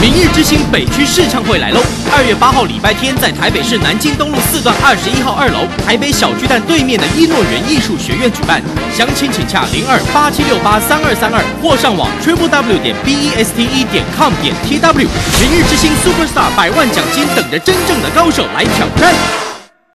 明日之星北区试唱会来喽！二月八号礼拜天，在台北市南京东路四段二十一号二楼台北小巨蛋对面的伊诺园艺术学院举办。详情请洽零二八七六八三二三二或上网 triple w 点 b e s t e 点 com 点 t w。明日之星 Superstar 百万奖金等着真正的高手来挑战。